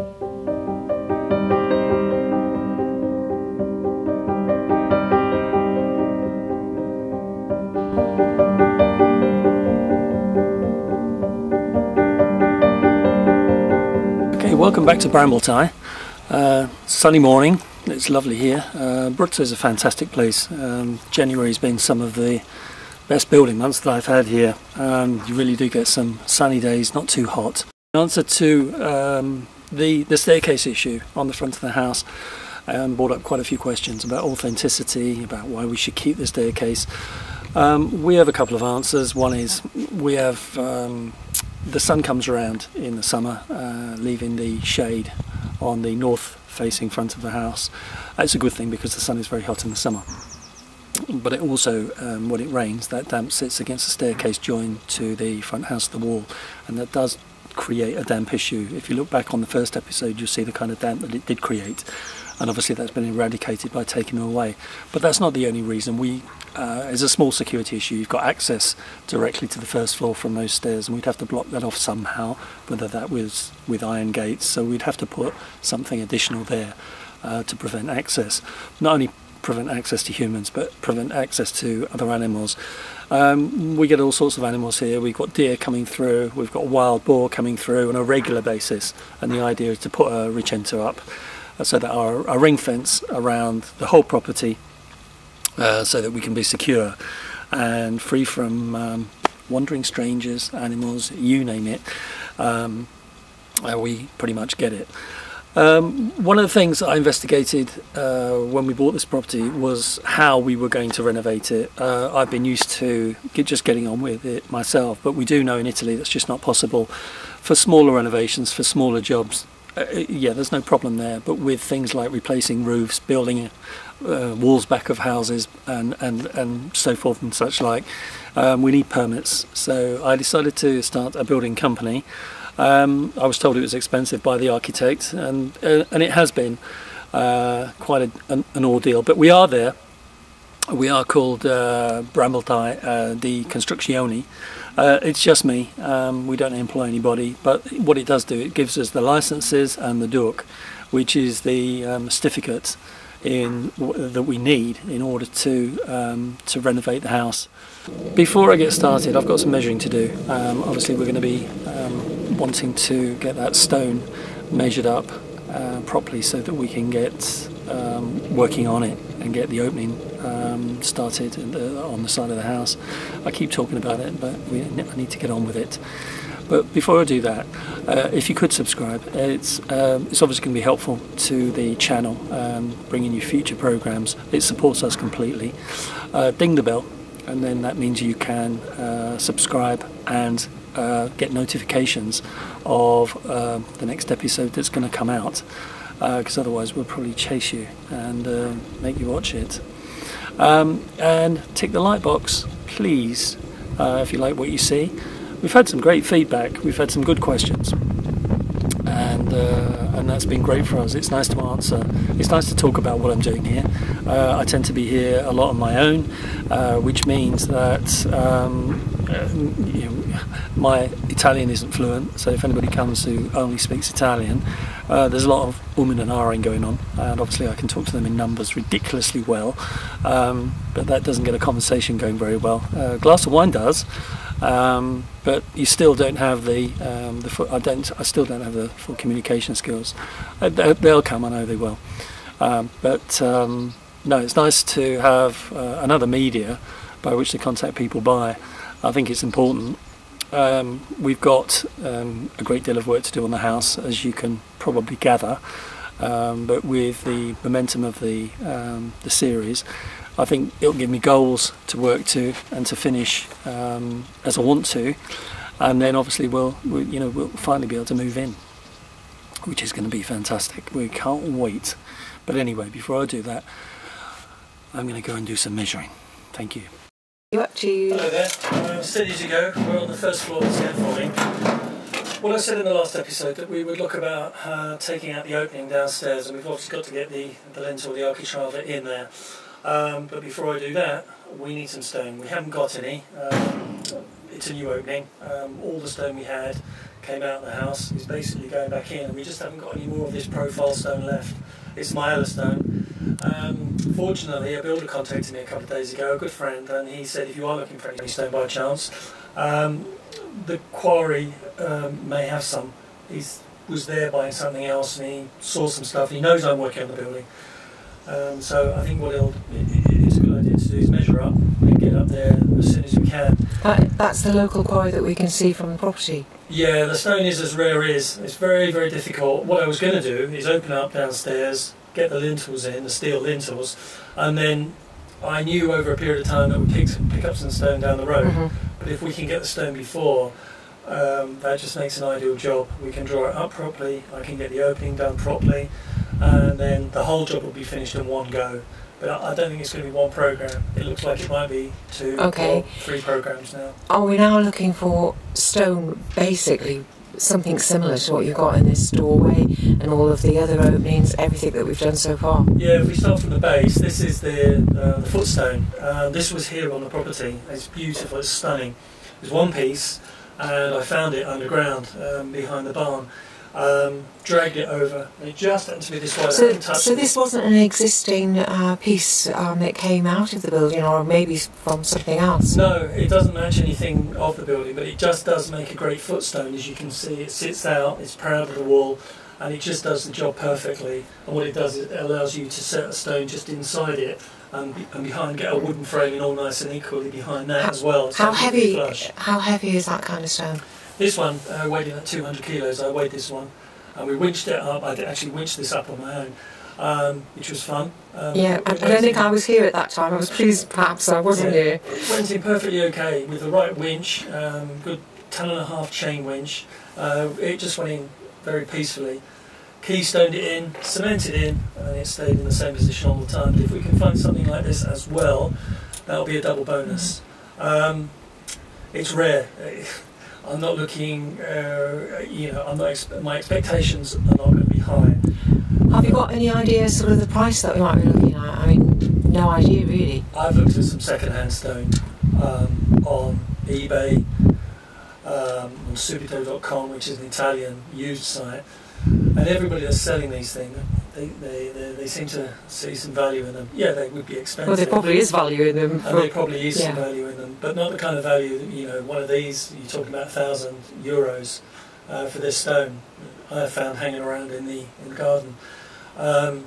Okay, welcome back to Brambletye. Uh, sunny morning, it's lovely here. Uh, Brookes is a fantastic place. Um, January's been some of the best building months that I've had here. Um, you really do get some sunny days, not too hot. In answer to um, the, the staircase issue on the front of the house, um, brought up quite a few questions about authenticity, about why we should keep the staircase. Um, we have a couple of answers. One is we have um, the sun comes around in the summer, uh, leaving the shade on the north facing front of the house. It's a good thing because the sun is very hot in the summer. But it also, um, when it rains, that damp sits against the staircase joined to the front house the wall, and that does create a damp issue. If you look back on the first episode, you'll see the kind of damp that it did create, and obviously that's been eradicated by taking it away. But that's not the only reason. We, uh, as a small security issue, you've got access directly to the first floor from those stairs, and we'd have to block that off somehow, whether that was with iron gates. So we'd have to put something additional there uh, to prevent access. Not only prevent access to humans, but prevent access to other animals. Um, we get all sorts of animals here. We've got deer coming through, we've got wild boar coming through on a regular basis, and the idea is to put a recinto up uh, so that our, our ring fence around the whole property, uh, so that we can be secure and free from um, wandering strangers, animals, you name it. Um, uh, we pretty much get it. Um, one of the things I investigated uh, when we bought this property was how we were going to renovate it. Uh, I've been used to get, just getting on with it myself, but we do know in Italy that's just not possible for smaller renovations, for smaller jobs. Uh, yeah, there's no problem there, but with things like replacing roofs, building uh, walls back of houses, and, and, and so forth and such like, um, we need permits. So I decided to start a building company. Um, I was told it was expensive by the architect, and uh, and it has been uh, quite a, an, an, ordeal. But we are there. We are called uh, Brambletye uh, di Construzioni. Uh, it's just me. Um, we don't employ anybody. But what it does do, it gives us the licenses and the DUC, which is the um, certificate in that we need in order to um, to renovate the house. Before I get started, I've got some measuring to do. Um, obviously, we're going to be um, wanting to get that stone measured up uh, properly so that we can get um, working on it and get the opening um, started the, on the side of the house. I keep talking about it, but we, I need to get on with it. But before I do that, uh, if you could subscribe, it's um, it's obviously going to be helpful to the channel, um, bringing you future programs. It supports us completely. Uh, ding the bell, and then that means you can uh, subscribe and uh, get notifications of uh, the next episode that's going to come out. Because uh, otherwise, we'll probably chase you and make you watch it. Um, and tick the like box, please, if you like what you see we've had some great feedback. We've had some good questions, and uh, and that's been great for us. It's nice to answer. It's nice to talk about what I'm doing here. Uh, I tend to be here a lot on my own, uh, which means that um, uh, you know, my Italian isn't fluent. So if anybody comes who only speaks Italian, uh, there's a lot of umming and ahhing going on, and obviously I can talk to them in numbers ridiculously well, um, but that doesn't get a conversation going very well. A glass of wine does. Um, but you still don't have the, um, the I don't I still don't have the full communication skills. Uh, they'll come, I know they will. Um, but um, no, it's nice to have uh, another media by which to contact people by. I think it's important. Um, we've got um, a great deal of work to do on the house, as you can probably gather. Um, but with the momentum of the the series, I think it'll give me goals to work to and to finish um, as I want to, and then obviously we'll, we'll, you know we'll finally be able to move in, which is going to be fantastic. We can't wait. But anyway, before I do that, I'm going to go and do some measuring. Thank you. You up to? Hello there. Uh, steady as you go. We're on the first floor of the scaffolding. Well, I said in the last episode that we would look about uh, taking out the opening downstairs, and we've obviously got to get the, the lintel, the architrave in there. Um, but before I do that, we need some stone. We haven't got any. Um, it's a new opening. Um, all the stone we had came out of the house is basically going back in, and we just haven't got any more of this profile stone left. It's Maiella stone. Um, fortunately, a builder contacted me a couple of days ago, a good friend, and he said if you are looking for any stone by chance, um, the quarry um, may have some. He was there buying something else, and he saw some stuff. He knows I'm working on the building, um, so I think what he'll, it, it's a good idea to do is measure up and get up there as soon as we can. That, that's the local quarry that we can see from the property. Yeah, the stone is as rare as. It's very, very difficult. What I was going to do is open up downstairs, get the lintels in, the steel lintels, and then I knew over a period of time that we'd pick, pick up some stone down the road. Mhm. But if we can get the stone before, um, that just makes an ideal job. We can draw it up properly, I can get the opening done properly, and then the whole job will be finished in one go. But I I don't think it's going to be one program. It looks like it might be two Okay. or three programs now. Are we now looking for stone, basically something similar to what you've got in this doorway and all of the other openings, everything that we've done so far? Yeah, if we start from the base, this is the, uh, the footstone. Uh, this was here on the property. It's beautiful, it's stunning. It's one piece, and I found it underground um, behind the barn. Um, dragged it over, and it just happened to be this way. So, so this wasn't an existing uh, piece um, that came out of the building, or maybe from something else. No, it doesn't match anything of the building, but it just does make a great footstone. As you can see, it sits out, it's proud of the wall, and it just does the job perfectly. And what it does is it allows you to set a stone just inside it, and, be- and behind get a wooden framing all nice and equally behind that How- as well. How heavy? How heavy is that kind of stone? This one uh, weighed in at 200 kilos. I weighed this one, and we winched it up. I actually winched this up on my own, um, which was fun. Um, Yeah, I, I don't think I was here at that time. I was pleased, perhaps I wasn't Yeah. here. It went in perfectly okay with the right winch, um, good ton and a half chain winch. Uh, it just went in very peacefully. Keystoned it in, cemented in, and it stayed in the same position all the time. But if we can find something like this as well, that'll be a double bonus. Um, it's rare. I'm not looking, uh, you know, I'm not. Expe- my expectations are not going to be high. Have you got any idea, sort of the price that we might be looking at? I mean, no idea really. I've looked at some second-hand stone um, on eBay, um, on subito.com, which is an Italian used site, and everybody that's selling these things, they, they, they, they seem to see some value in them. Yeah, they would be expensive. Well, there probably is value in them. And there probably is some value in them, but not the kind of value that, you know, one of these, you're talking about 1,000 euros uh, for this stone I have found hanging around in the, in the garden. Um,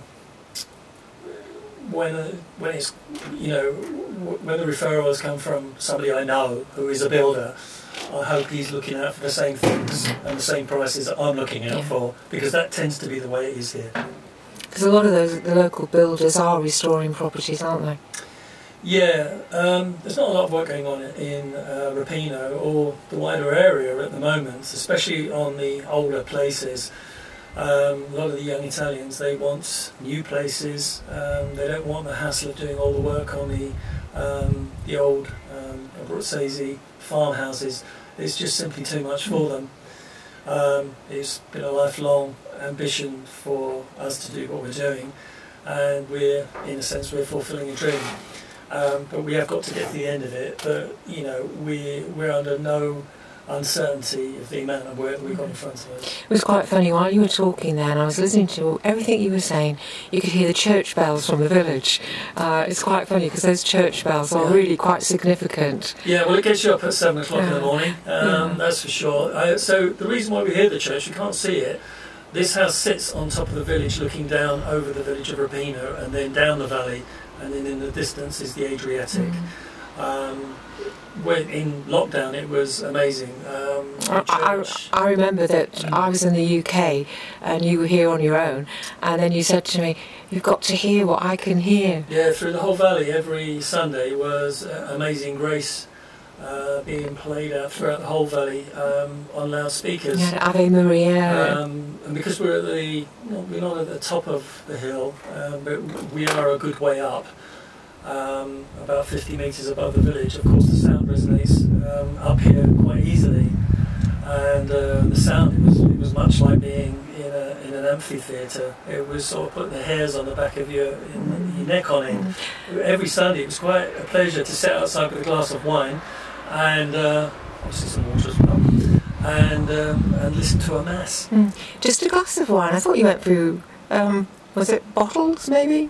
when, uh, when it's, you know, when the referrals come from somebody I know who is a builder, I hope he's looking out for the same things and the same prices that I'm looking out Yeah. for, because that tends to be the way it is here. Because a lot of those the local builders are restoring properties, aren't they? Yeah, um, there's not a lot of work going on in uh, Rapino or the wider area at the moment, especially on the older places. Um, a lot of the young Italians they want new places. Um, they don't want the hassle of doing all the work on the um, the old um, Abruzzese farmhouses. It's just simply too much for them. Um, it's been a lifelong ambition for us to do what we're doing, and we're in a sense we're fulfilling a dream. Um, but we have got to get to the end of it. But you know, we we're under no uncertainty of the amount of work that we've got in front of us. It was quite funny while you were talking there, and I was listening to everything you were saying. You could hear the church bells from the village. Uh, it's quite funny because those church bells are Yeah. really quite significant. Yeah, well, it gets you up at seven o'clock in the morning. Um, Yeah. That's for sure. I, so the reason why we hear the church, you can't see it. This house sits on top of the village, looking down over the village of Rapino, and then down the valley, and then in the distance is the Adriatic. Um, when in lockdown, it was amazing. Um, I, I, I remember that I was in the UK and you were here on your own, and then you said to me, You've got to hear what I can hear. Yeah, through the whole valley, every Sunday was uh, Amazing Grace uh, being played out throughout the whole valley um, on loudspeakers. Had Ave Maria. Um, and because we're at the, well, we're not at the top of the hill, um, but we are a good way up, um, about 50 metres above the village. Of course, the sound resonates um, up here quite easily, and uh, the sound it was, it was much like being in, a, in an amphitheatre. It was sort of putting the hairs on the back of your, in, your neck on it. Every Sunday, it was quite a pleasure to sit outside with a glass of wine and uh, obviously some water as well and um, and listen to a mass. Just a glass of wine. I thought you went through. Um, was it bottles, maybe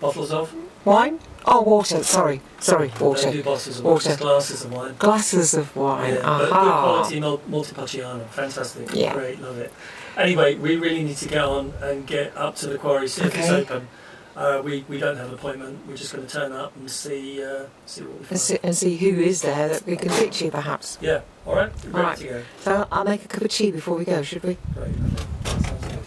Bottles of wine? Oh, water. Sorry, sorry, Don't do water. bottles of Water. just glasses of wine. Glasses of wine. Yeah, but good quality Montepulciano. Fantastic. Yeah. Great, love it. Anyway, we really need to get on and get up to the quarry, see if it's open. Uh, we, we don't have an appointment. We're just going to turn up and see uh, see what we And see, and see who is there that we can to, perhaps. Yeah. All right. All ready right. to go. So I'll make a cup of tea before we go, should we? Great. lovely. That sounds good.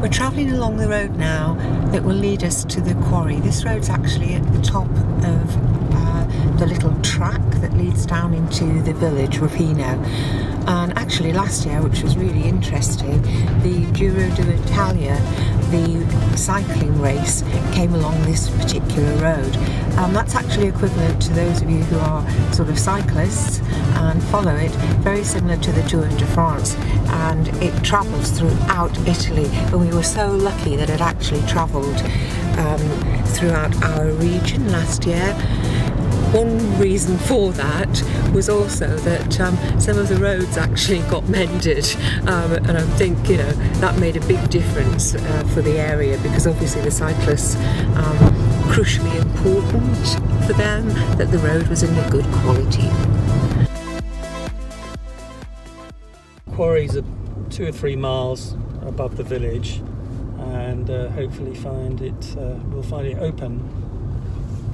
We're travelling along the road now that will lead us to the quarry. This road's actually at the top of uh, the little track that leads down into the village, Rapino. And actually, last year, which was really interesting, the Giro d'Italia, the cycling race, came along this particular road. That's actually equivalent to those of you who are sort of cyclists and follow it, very similar to the Tour de France. And it travels throughout Italy. And we were so lucky that it actually travelled um, throughout our region last year. One reason for that was also that um, some of the roads actually got mended, um, and I think you know that made a big difference uh, for the area because obviously the cyclists um, crucially important for them that the road was in a good quality. Quarries are two or three miles above the village, and uh, hopefully find it. Uh, we'll find it open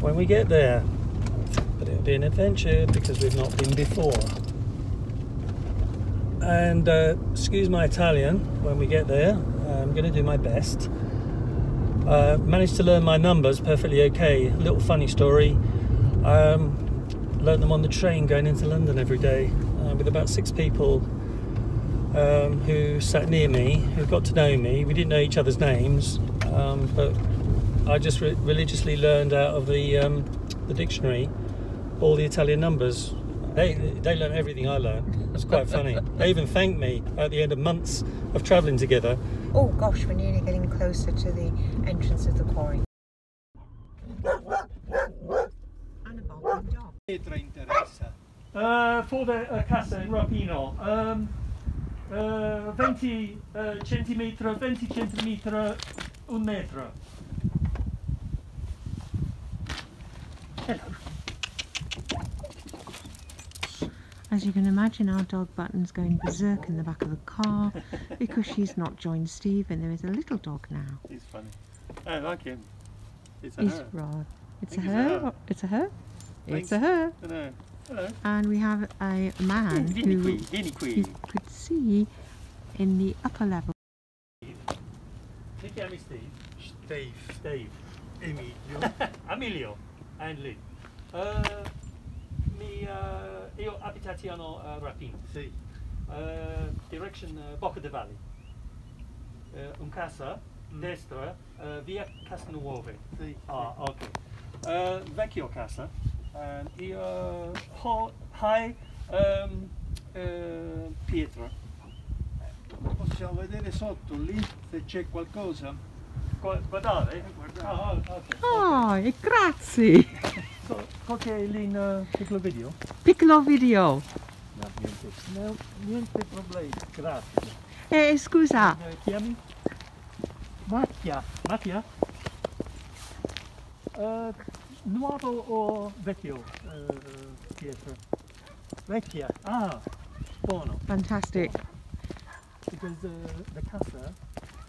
when we get there. But it'll be an adventure because we've not been before. And uh, excuse my Italian when we get there. I'm going to do my best. Uh, managed to learn my numbers perfectly okay. Little funny story. Um, learned them on the train going into London every day uh, with about six people um, who sat near me, who got to know me. We didn't know each other's names, um, but I just re- religiously learned out of the um, the dictionary all the Italian numbers. They they learned everything I learned. It's quite funny. They even thanked me at the end of months of travelling together. Oh gosh, we're nearly getting closer to the entrance of the quarry. And a barking interessa. Uh, for the uh, casa in Rapino, um, uh, 20 uh, centimeter, 20 centimeter, un metro. Hello. As you can imagine, our dog Button's going berserk in the back of the car because she's not joined Steve and there is a little dog now. He's funny. I like him. It's a He's her. raw. It's a think it's a her. her. It's a her. Think- It's a her. Hello. Hello. And we have a man Vieni who qui, you could see in the upper level. Ti chiami Steve? Steve. Steve. Emilio. Emilio and Lee. Uh, mi, uh, io abitazione a Rapino. sì. Uh, direction uh, Bocca de Valle. Uh, un casa, destra, uh, via Castelnuove. Sì. Ah, ok. Uh, vecchio casa. And io ho, hai um, uh, Pietra. Possiamo vedere sotto lì se c'è qualcosa. Gu- Guardare? Guardare. Ah, ok. Oh, e grazie. So, qualche lì in uh, piccolo video? Piccolo video. No, niente, no, niente problemi. Grazie. Eh, scusa, Come chiami? Macchia. Macchia? Uh, nuovo o vecchio uh, Pietro? Vecchia. Ah, buono. fantastic. Because uh, the casa,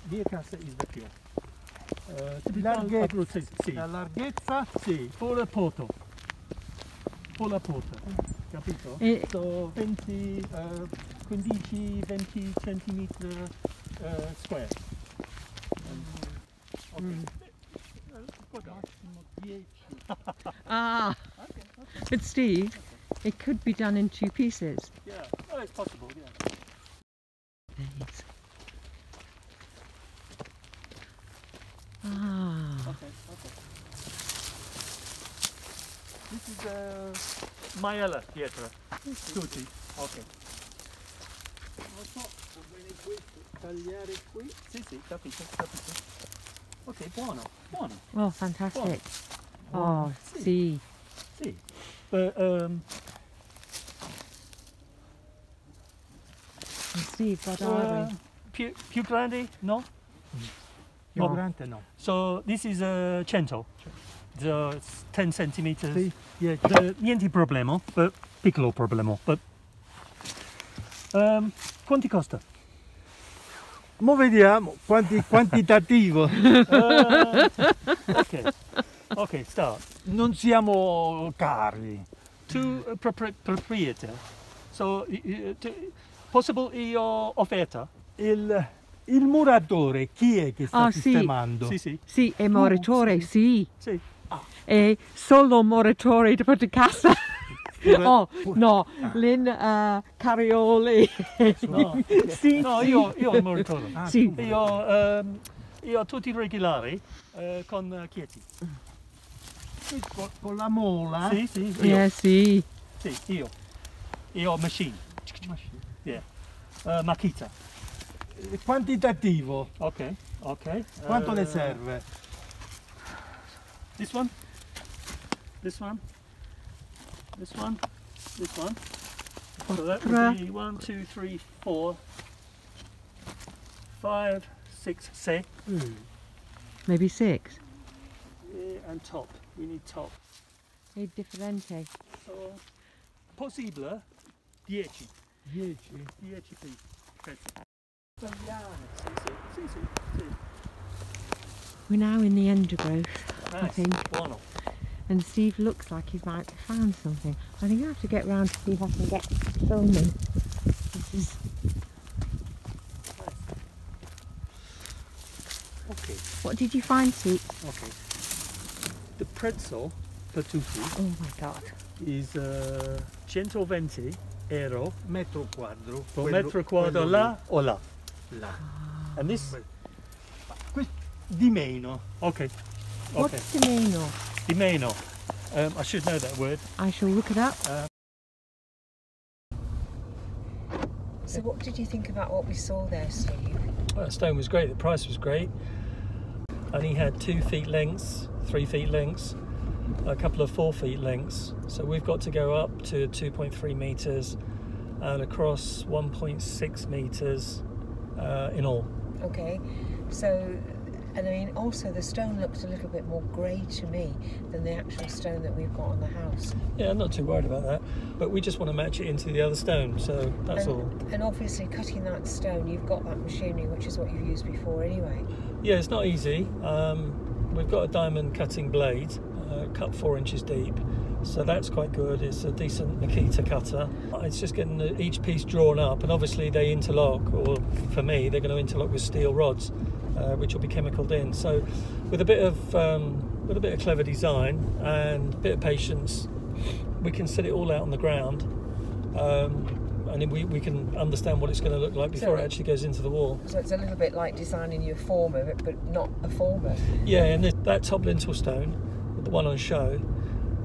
mia casa is vecchio. Larghezza. sì. La larghezza Sì, poto. Por la poto. Capito? E- So 20, uh, 15, 20 centimeter uh, square. Mm. Guarda. massimo 10. Ah, but Steve, it could be done in two pieces. Yeah, oh, it's possible, yeah. Thanks. the Maiella pietră, tutti. Ok. Non so, va bene qui, tagliare qui. Sì, sì, capito, capito. Ok, buono, buono. Oh, fantastic. Buono. Oh, sì. Sì. sì. But, um, ehm, sì, uh, più, più grande? No? Più no. grande no. So, this is a uh, cento. It's 10 centimeters. Sì. Yeah, the, niente problema, but piccolo problema. But um, quanti costa? Mo vediamo quanti, quantitativo. Uh, okay, okay, start. non siamo cari. To uh, propri- proprietor. So uh, to, possible io offerta? Il, il muratore chi è che sta Ah, sì. sistemando? Sì, sì, Sì, è moratore, sì. sì. È solo moratore di casa. Pure- Oh, pure- no, Lynn uh, Carioli. No, sì, no sì. io, io il moritore. Ah, Sì. Io, ehm, io tutti regolari eh, con uh, Chieti. Con, con la mola. Sì, sì, io. Eh, sì. Sì, io. Io machine. Yeah. Uh, Makita. Eh, Quantitativo. Ok, ok. Quanto le Uh, serve? This one. This one. This one. This one. So that would be one, two, three, four, five, six, six. Mm. Maybe six. Yeah, and top. We need top. È differente. So, possibile 10. 10. 10 piece. pezzi. We're now in the undergrowth, I Nice. think. Buono. And Steve looks like he might have found something. I think I have to get round to see if I can get filming. This is Okay, what did you find, Steve? okay. The pretzel Patufi Oh my god. is uh, 120 euro Metro quadro. per quello- metro quadro quello là o là. lì. Là. And this, Que- Di meno. okay, okay. What's the name of? Di meno. Um, I should know that word. I shall look it up. So, what did you think about what we saw there, Steve? Well, the stone was great. The price was great. And he had two feet lengths, three feet lengths, a couple of four feet lengths. So we've got to go up to 2.3 meters and across 1.6 meters uh, in all. Okay, so, and I mean, also the stone looked a little bit more grey to me than the actual stone that we've got on the house. Yeah, I'm not too worried about that. But we just want to match it into the other stone. So that's and, all. and obviously, cutting that stone, you've got that machinery, which is what you've used before anyway. Yeah, it's not easy. Um, we've got a diamond cutting blade, uh, cut four inches deep, so that's quite good. It's a decent Makita cutter. It's just getting each piece drawn up, and obviously they interlock, or for me, they're going to interlock with steel rods, uh, which will be chemicaled in. So, with a bit of um, with a bit of clever design and a bit of patience, we can set it all out on the ground. Um, and then we, we can understand what it's going to look like before So- it actually goes into the wall. So it's a little bit like designing your former, but, but not a former. Yeah, and that top lintel stone, the one on show,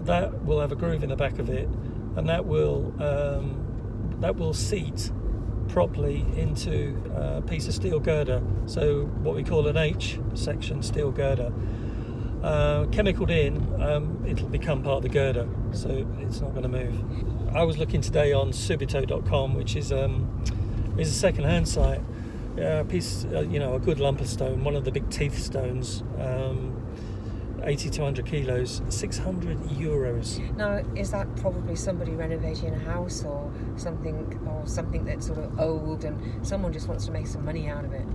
that will have a groove in the back of it, and that will um, that will seat properly into a piece of steel girder. So what we call an H section steel girder. Uh, chemicaled in, um, it'll become part of the girder, so it's not going to move. I was looking today on Subito.com, which is um, is a second-hand site. A piece, uh, you know, a good lump of stone, one of the big teeth stones, um, 80 to 100 kilos, 600 euros. Now, is that probably somebody renovating a house or something, or something that's sort of old, and someone just wants to make some money out of it?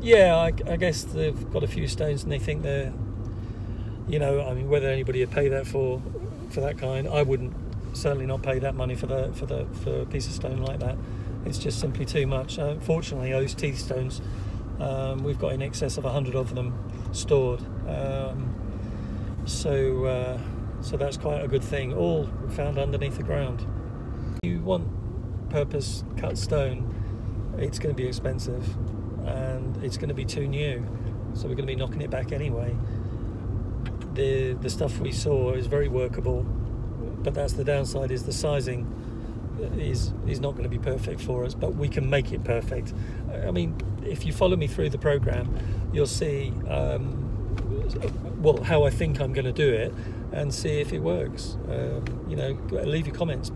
Yeah, I, I guess they've got a few stones and they think they're, you know, I mean, whether anybody would pay that for for that kind, I wouldn't certainly not pay that money for the for the for a piece of stone like that. It's just simply too much. Uh, fortunately, those teeth stones, um, we've got in excess of hundred of them stored. Um, so uh, so that's quite a good thing. All found underneath the ground. You want purpose cut stone, it's going to be expensive and it's going to be too new. So we're going to be knocking it back anyway. The the stuff we saw is very workable, but that's the downside is the sizing is is not going to be perfect for us, but we can make it perfect. I mean, if you follow me through the program, you'll see um, well how I think I'm going to do it and see if it works. Um, you know, leave your comments.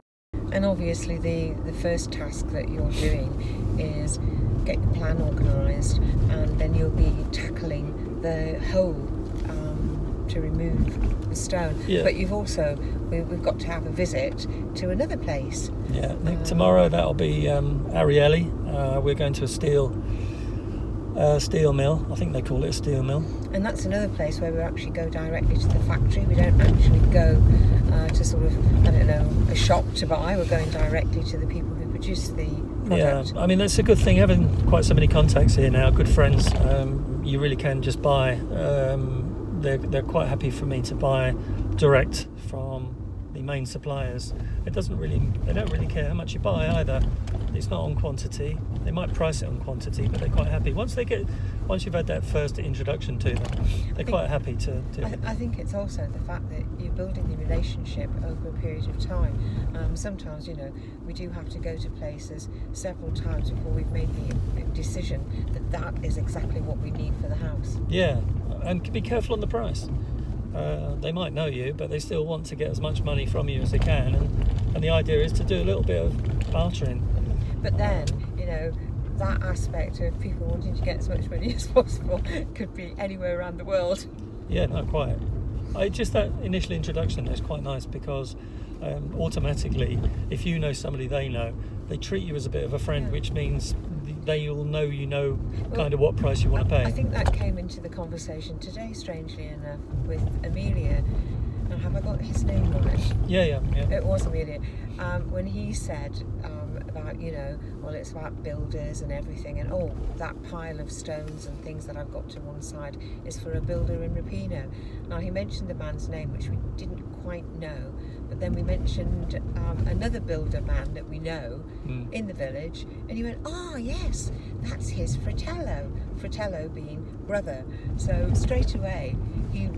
And obviously, the, the first task that you're doing is get your plan organised, and then you'll be tackling the hole um, to remove the stone. Yeah. But you've also we, we've got to have a visit to another place. Yeah, I think tomorrow that'll be um, Arielli. Uh, we're going to a steel uh, steel mill. I think they call it a steel mill. And that's another place where we actually go directly to the factory. We don't actually go uh, to sort of, I don't know, a shop to buy. We're going directly to the people who produce the product. Yeah, I mean that's a good thing having quite so many contacts here now, good friends. Um, you really can just buy. Um, they're they're quite happy for me to buy direct from the main suppliers. It doesn't really they don't really care how much you buy either. It's not on quantity. They might price it on quantity, but they're quite happy once they get once you've had that first introduction to them. They're quite happy to. to I, I think it's also the fact that you're building the relationship over a period of time. Um, sometimes, you know, we do have to go to places several times before we've made the decision that that is exactly what we need for the house. Yeah, and be careful on the price. Uh, they might know you, but they still want to get as much money from you as they can, and, and the idea is to do a little bit of bartering. But then, you know, that aspect of people wanting to get as much money as possible could be anywhere around the world. Yeah, not quite. I just that initial introduction is quite nice because um, automatically, if you know somebody they know, they treat you as a bit of a friend, Yeah. which means they will know you know Well, kind of what price you want to pay. I think that came into the conversation today, strangely enough, with Amelia. And have I got his name right? yeah, yeah, yeah. It was Amelia. Um, when he said um, about, you know, well, it's about builders and everything, and oh, that pile of stones and things that I've got to one side is for a builder in Rapino. Now, he mentioned the man's name, which we didn't quite know, but then we mentioned um, another builder man that we know Mm. in the village, and he went, oh, yes, that's his fratello, fratello being brother. So straight away, he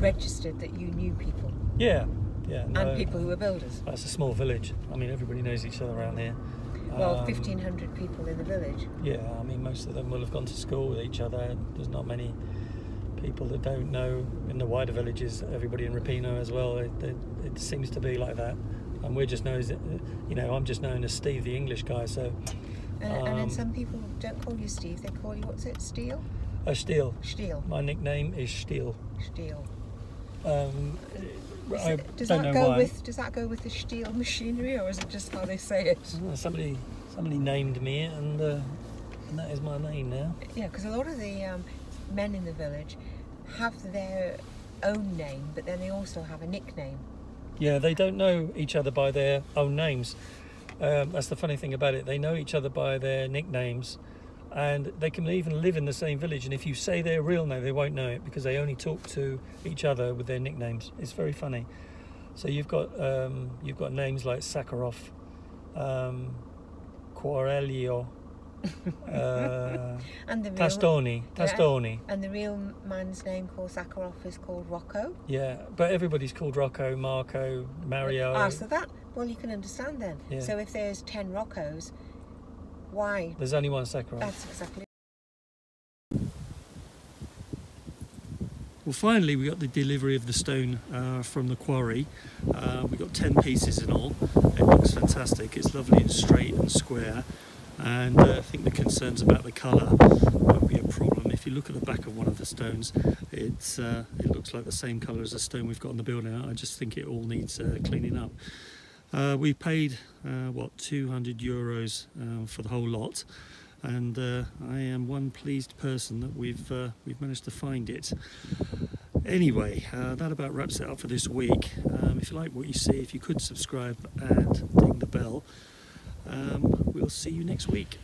registered that you knew people Yeah, yeah. and people who were builders. That's a small village. I mean, everybody knows each other around here. Well, Um, 1,500 people in the village. Yeah, I mean, most of them will have gone to school with each other. There's not many people that don't know in the wider villages. Everybody in Rapino as well. It, it, it seems to be like that. And we're just known as, you know, I'm just known as Steve, the English guy. So, And, and then Um, some people don't call you Steve, they call you, what's it, Steel? oh, Steel. Steel. My nickname is Steel. Steel. Um, Is I it- does that go why. with Does that go with the steel machinery, or is it just how they say it? Uh, Somebody, somebody named me, and uh, and that is my name now. Yeah, because a lot of the um, men in the village have their own name, but then they also have a nickname. Yeah, they don't know each other by their own names. Um, that's the funny thing about it. They know each other by their nicknames, and they can even live in the same village. And if you say their real name, they won't know it because they only talk to each other with their nicknames. It's very funny. So you've got um, you've got names like Sakharov, um, Quarelio, uh, And the real, Tastoni, Yeah. Tastoni. And the real man's name called Sakharov is called Rocco. Yeah, but everybody's called Rocco, Marco, Mario. Ah, so that well, you can understand then. Yeah. So if there's ten Roccos, why? There's only one Sakharov. That's exactly. Well, finally, we got the delivery of the stone uh, from the quarry. Uh, we got 10 pieces in all. It looks fantastic. It's lovely and straight and square. And uh, I think the concerns about the colour won't be a problem. If you look at the back of one of the stones, it's, uh, it looks like the same colour as the stone we've got on the building. I just think it all needs uh, cleaning up. Uh, we paid, uh, what, 200 euros uh, for the whole lot. And uh, I am one pleased person that we've we've managed to find it. Anyway, that about wraps it up for this week. Um, if you like what you see, if you could subscribe and ding the bell, um, we'll see you next week.